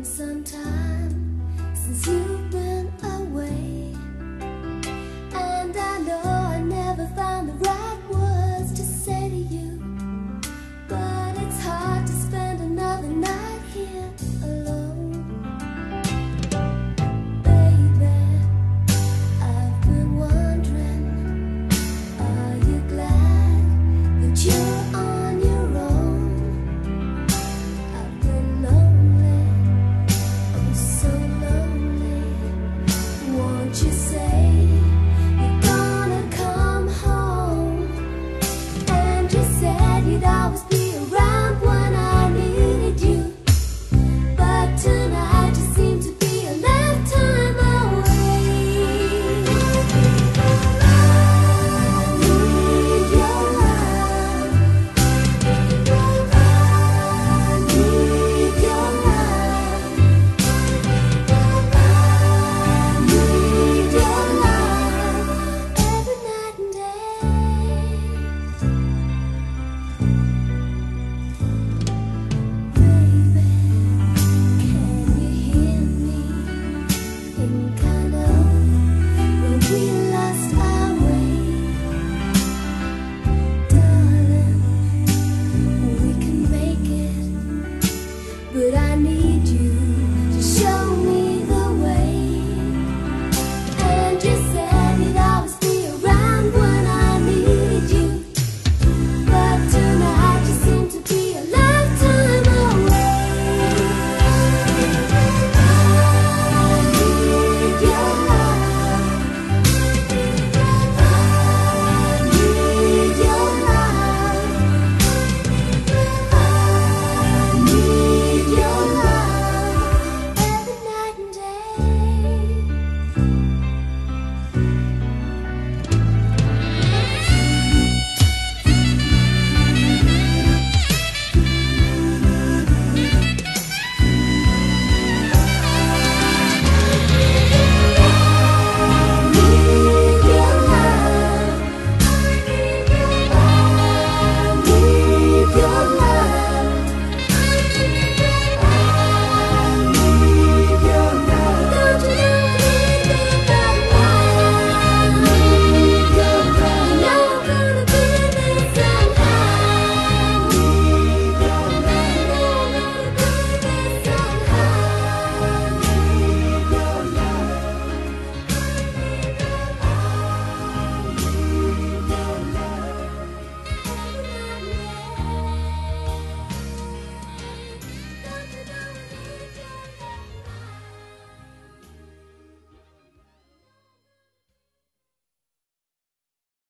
been some time since you've been.